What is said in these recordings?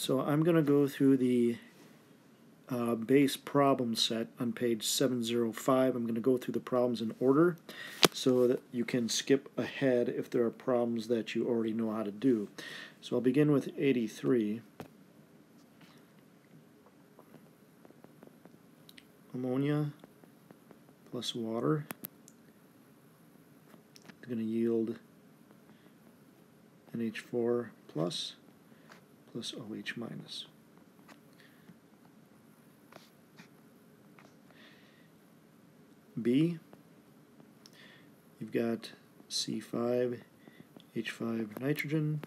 So I'm going to go through the uh, base problem set on page 705. I'm going to go through the problems in order so that you can skip ahead if there are problems that you already know how to do. So I'll begin with 83. Ammonia plus water is going to yield NH4 plus plus OH minus. B, you've got C5, H5 nitrogen,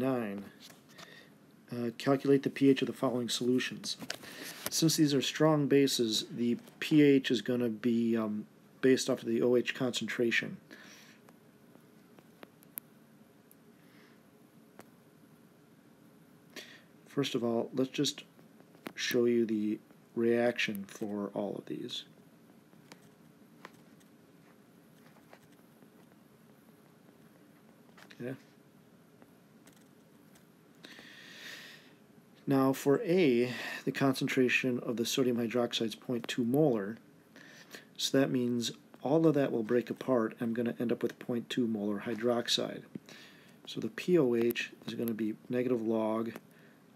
39. Uh, calculate the pH of the following solutions. Since these are strong bases, the pH is going to be um, based off of the OH concentration. First of all, let's just show you the reaction for all of these. Yeah. Now for A, the concentration of the sodium hydroxide is 0.2 molar, so that means all of that will break apart. I'm going to end up with 0.2 molar hydroxide. So the POH is going to be negative log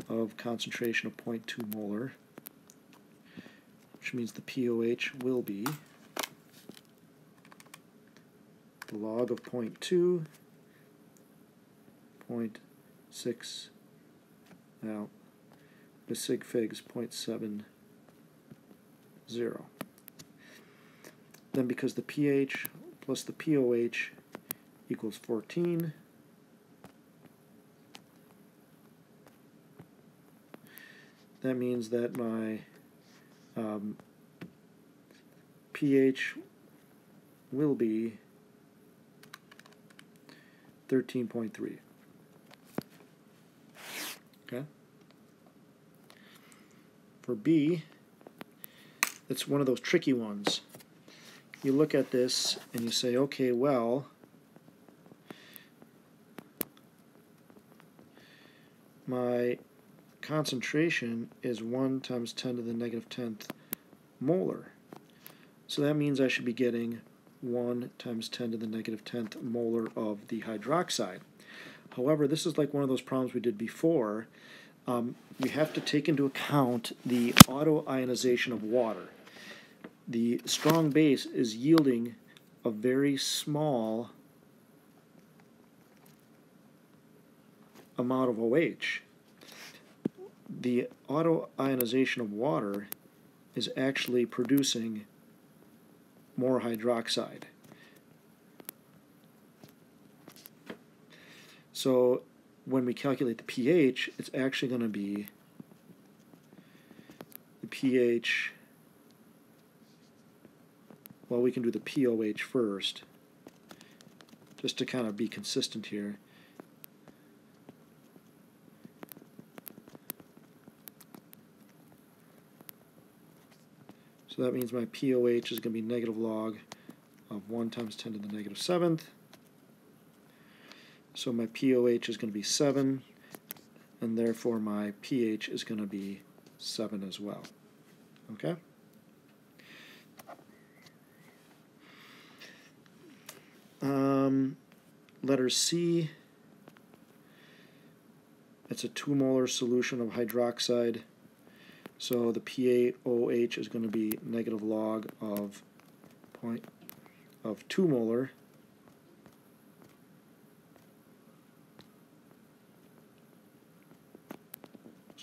of concentration of 0.2 molar, which means the POH will be the log of 0.2, 0.6, now the sig fig is 0.70. Then because the pH plus the POH equals 14, that means that my um, pH will be 13.3. Okay. For B, it's one of those tricky ones. You look at this and you say, okay, well, my concentration is 1 times 10 to the negative 10th molar. So that means I should be getting 1 times 10 to the negative 10th molar of the hydroxide. However, this is like one of those problems we did before. Um, you have to take into account the autoionization of water. The strong base is yielding a very small amount of OH the autoionization of water is actually producing more hydroxide. So when we calculate the pH, it's actually going to be the pH, well, we can do the POH first, just to kind of be consistent here. So that means my POH is going to be negative log of 1 times 10 to the negative 7th. So my POH is going to be 7, and therefore my pH is going to be 7 as well. Okay? Um, letter C, it's a 2 molar solution of hydroxide so the POH is going to be negative log of point of 2 molar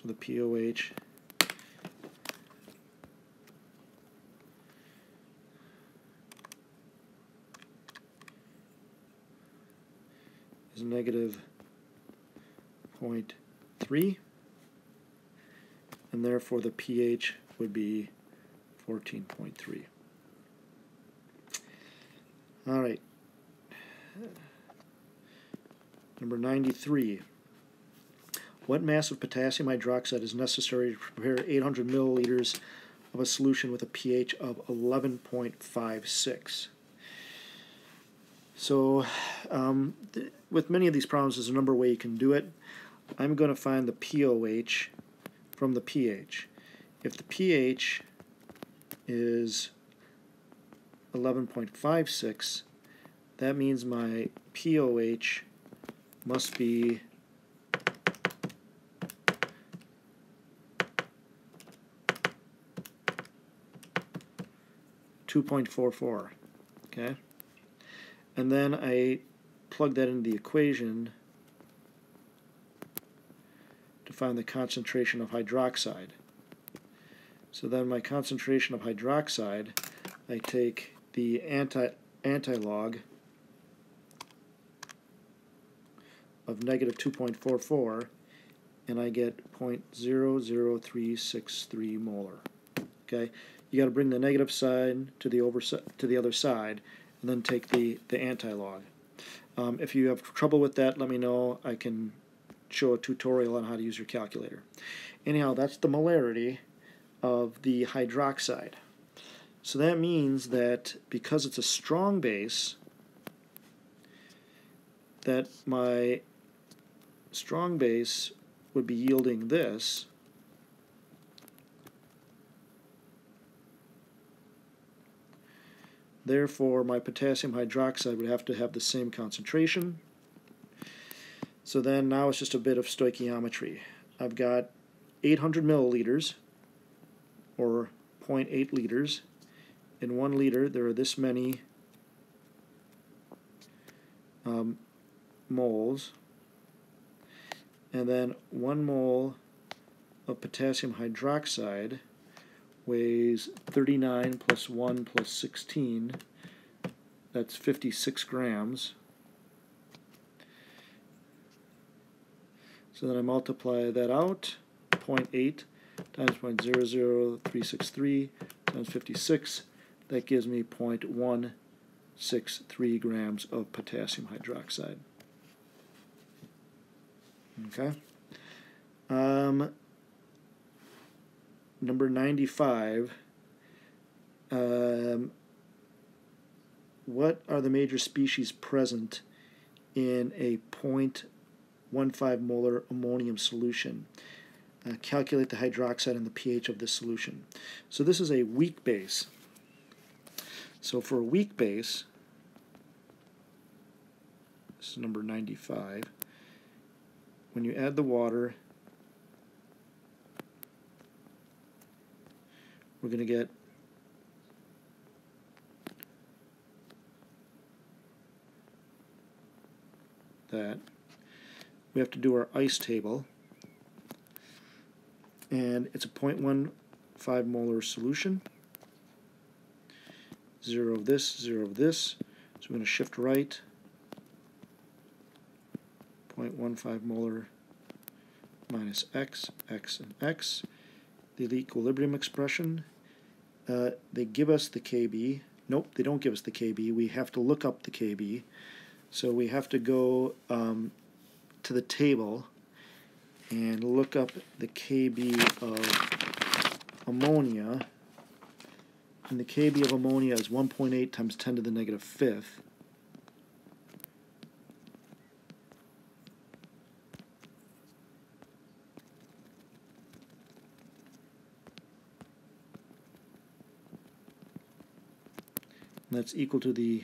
So the POH is negative 0.3 and therefore the pH would be 14.3. All right. Number 93. What mass of potassium hydroxide is necessary to prepare 800 milliliters of a solution with a pH of 11.56? So, um, with many of these problems, there's a number of ways you can do it. I'm going to find the POH from the pH. If the pH is 11.56, that means my POH must be two point four four. Okay? And then I plug that into the equation to find the concentration of hydroxide. So then my concentration of hydroxide, I take the anti antilog of negative 2.44 and I get 0.00363 molar. Okay, you got to bring the negative side to the over to the other side and then take the the antilog. Um, if you have trouble with that, let me know. I can show a tutorial on how to use your calculator. Anyhow, that's the molarity of the hydroxide. So that means that because it's a strong base, that my strong base would be yielding this. Therefore, my potassium hydroxide would have to have the same concentration. So then now it's just a bit of stoichiometry. I've got 800 milliliters, or 0.8 liters. In one liter, there are this many um, moles and then one mole of potassium hydroxide weighs 39 plus 1 plus 16 that's 56 grams. So then I multiply that out 0.8 times 0.00363 times 56 that gives me 0.163 grams of potassium hydroxide. Okay. Um, number 95. Um, what are the major species present in a 0.15 molar ammonium solution? Uh, calculate the hydroxide and the pH of this solution. So this is a weak base. So for a weak base, this is number 95 when you add the water, we're going to get that. We have to do our ice table. And it's a 0.15 molar solution. Zero of this, zero of this. So we're going to shift right. 0.15 molar minus x, x, and x. The equilibrium expression, uh, they give us the KB. Nope, they don't give us the KB. We have to look up the KB. So we have to go um, to the table and look up the KB of ammonia. And the KB of ammonia is 1.8 times 10 to the negative fifth. That's equal to the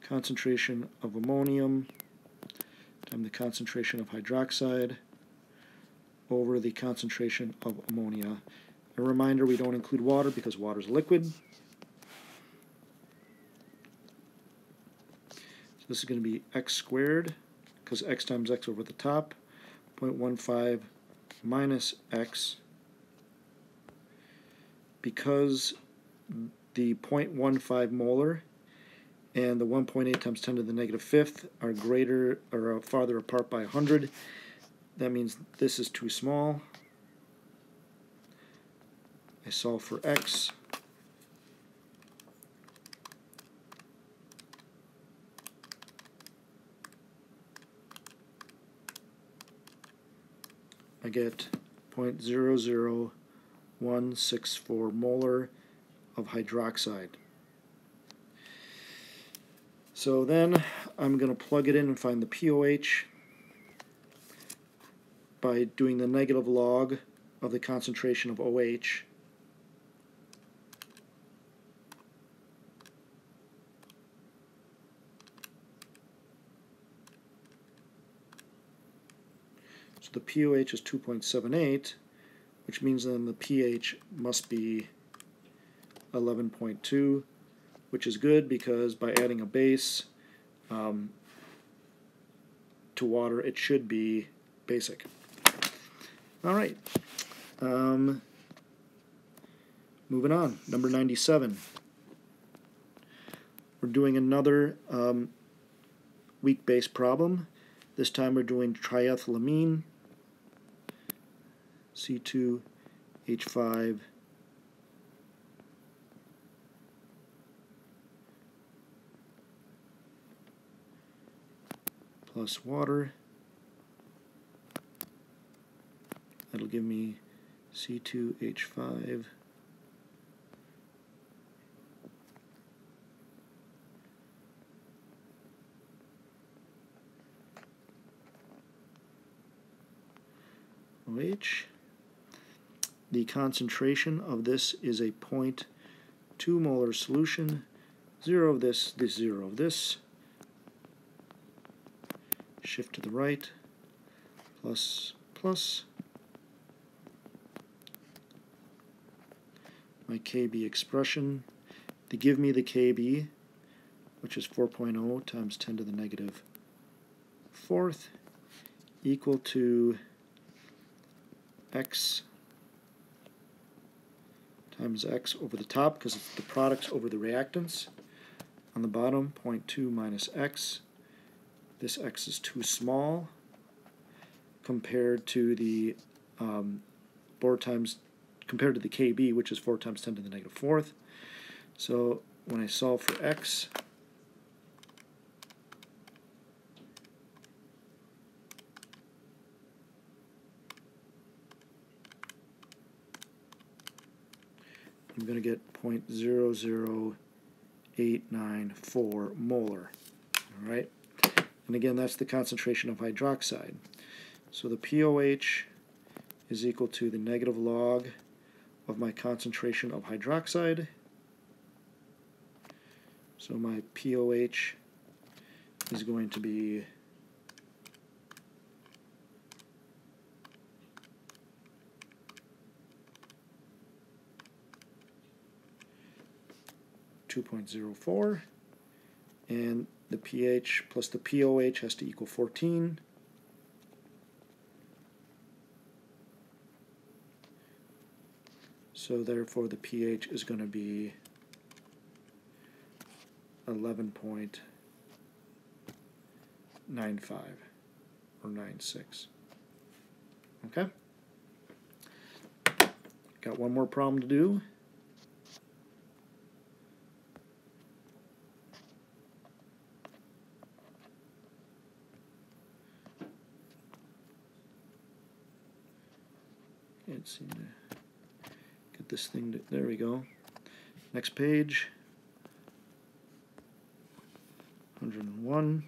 concentration of ammonium times the concentration of hydroxide over the concentration of ammonia. A reminder, we don't include water because water is liquid. So this is going to be x squared, because x times x over the top, 0.15 minus x, because the 0.15 molar and the 1.8 times 10 to the negative fifth are greater or are farther apart by 100. That means this is too small. I solve for x. I get 0.00164 molar of hydroxide. So then I'm going to plug it in and find the pOH by doing the negative log of the concentration of OH. So the pOH is 2.78, which means then the pH must be 11.2, which is good because by adding a base um, to water, it should be basic. All right. Um, moving on, number 97. We're doing another um, weak base problem. This time we're doing triethylamine, C2H5 plus water. That'll give me C2H5 OH. The concentration of this is a 0.2 molar solution. Zero of this, this zero of this. Shift to the right, plus, plus. My KB expression. They give me the KB, which is 4.0 times 10 to the negative fourth, equal to x times x over the top because it's the products over the reactants. On the bottom, 0.2 minus x. This x is too small compared to the um, 4 times compared to the kb, which is 4 times 10 to the negative fourth. So when I solve for x, I'm going to get 0.00894 molar. All right, and again, that's the concentration of hydroxide. So the pOH is equal to the negative log of my concentration of hydroxide. So my pOH is going to be 2.04 and the pH plus the pOH has to equal 14 so therefore the pH is going to be 11.95 or 96 okay? Got one more problem to do Can't seem to get this thing to, there we go. Next page. 101.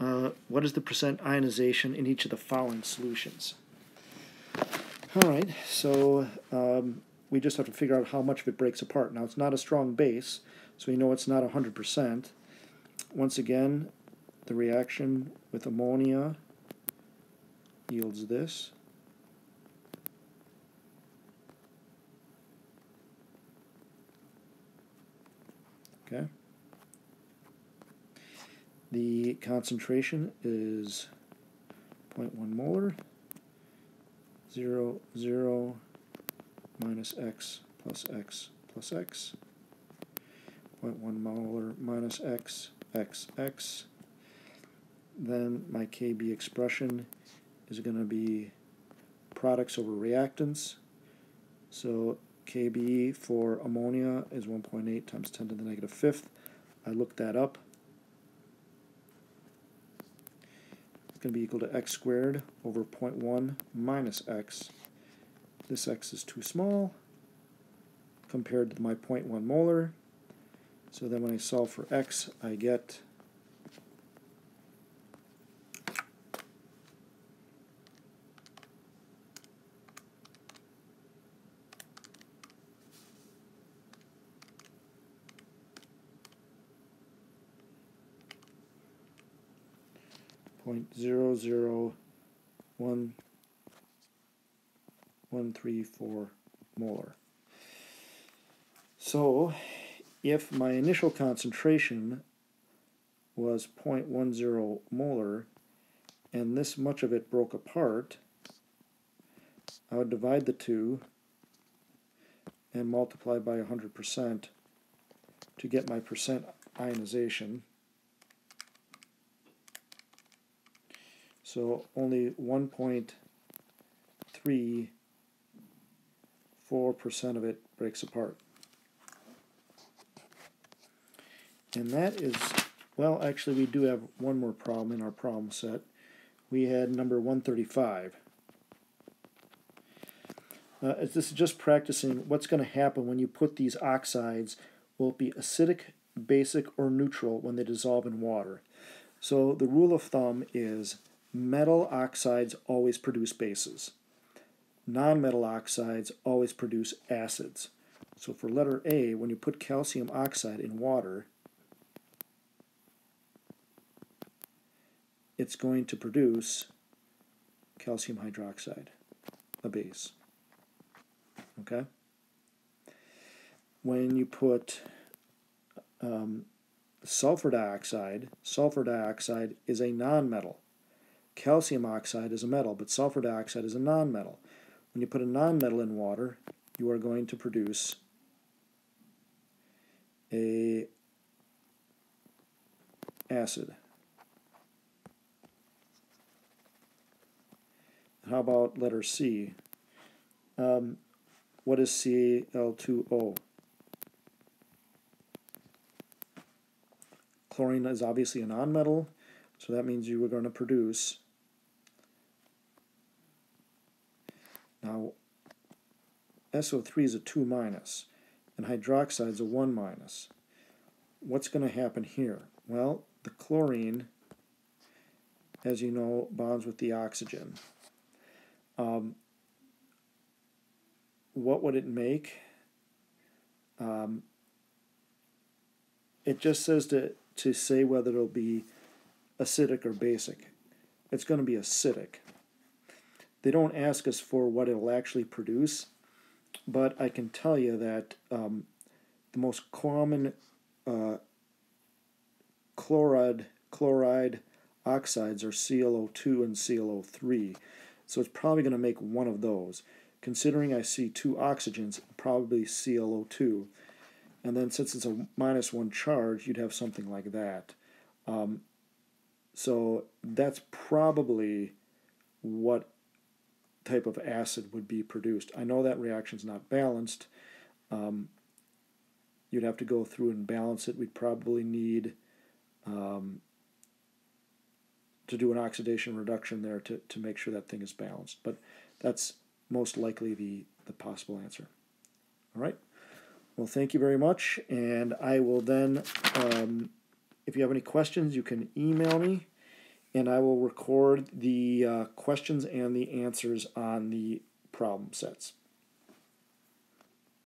Uh, what is the percent ionization in each of the following solutions? All right, so um, we just have to figure out how much of it breaks apart. Now, it's not a strong base, so we know it's not 100%. Once again, the reaction with ammonia yields this. Okay. The concentration is 0.1 molar. 0, 0 minus x plus x plus x. 0.1 molar minus x, x, x. Then my KB expression is going to be products over reactants. So KB for ammonia is 1.8 times 10 to the negative fifth. I looked that up. It's going to be equal to x squared over 0.1 minus x. This x is too small compared to my 0.1 molar. So then when I solve for x, I get point zero zero one one three four molar. So if my initial concentration was 0.10 molar and this much of it broke apart, I would divide the two and multiply by 100% to get my percent ionization. So only 1.34% of it breaks apart. And that is, well, actually we do have one more problem in our problem set. We had number 135. Uh, this is just practicing what's going to happen when you put these oxides. Will it be acidic, basic, or neutral when they dissolve in water? So the rule of thumb is metal oxides always produce bases. Nonmetal oxides always produce acids. So for letter A, when you put calcium oxide in water, it's going to produce calcium hydroxide, a base. Okay? When you put um, sulfur dioxide, sulfur dioxide is a nonmetal. Calcium oxide is a metal, but sulfur dioxide is a nonmetal. When you put a nonmetal in water, you are going to produce a acid. How about letter C? Um, what is Cl2O? Chlorine is obviously a nonmetal, so that means you were going to produce Now, SO3 is a 2 minus, and hydroxide is a 1 minus. What's going to happen here? Well, the chlorine, as you know, bonds with the oxygen. Um, what would it make? Um, it just says to, to say whether it'll be acidic or basic. It's going to be acidic. They don't ask us for what it'll actually produce, but I can tell you that um, the most common uh, chloride chloride oxides are ClO2 and ClO3. So it's probably going to make one of those. Considering I see two oxygens, probably ClO2. And then since it's a minus one charge, you'd have something like that. Um, so that's probably what type of acid would be produced. I know that reaction is not balanced. Um, you'd have to go through and balance it. We'd probably need um, to do an oxidation reduction there to, to make sure that thing is balanced. But that's most likely the, the possible answer. All right. Well, thank you very much. And I will then, um, if you have any questions, you can email me and I will record the uh, questions and the answers on the problem sets.